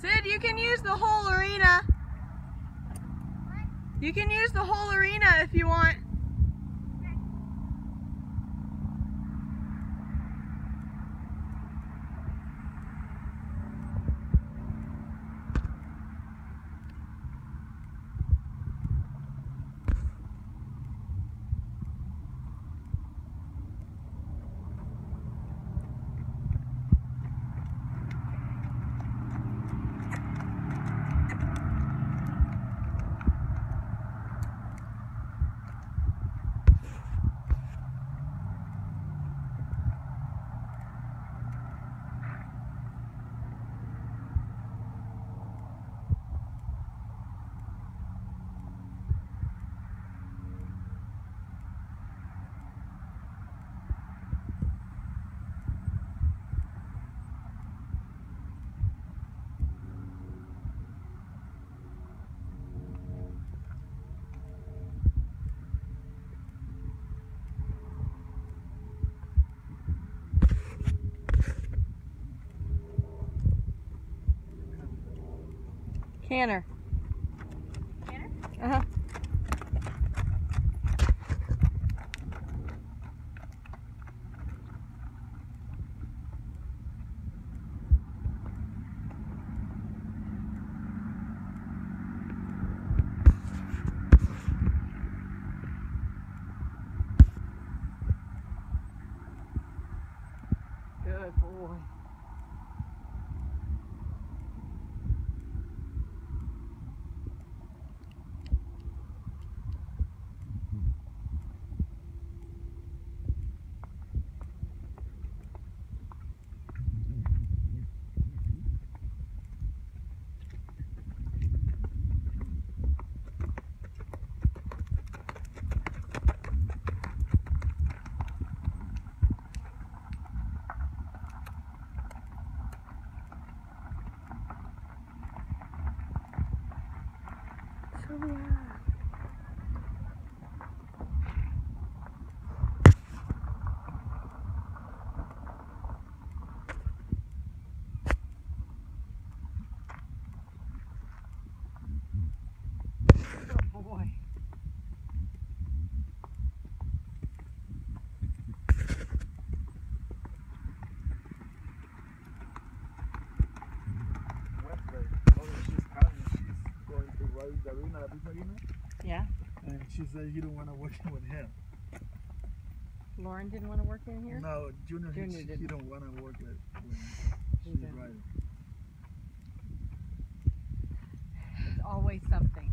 Sid, you can use the whole arena. You can use the whole arena if you want. Canner. Canner? Uh-huh. Good boy. Sylvia. Good boy. Wednesday. Oh, she's coming. She's going to ride the arena, the big arena. Yeah. And she said you don't want to work with him. Lauren didn't want to work in here? No, Junior, Junior he, he didn't. don't want to work with when she's riding. It's always something.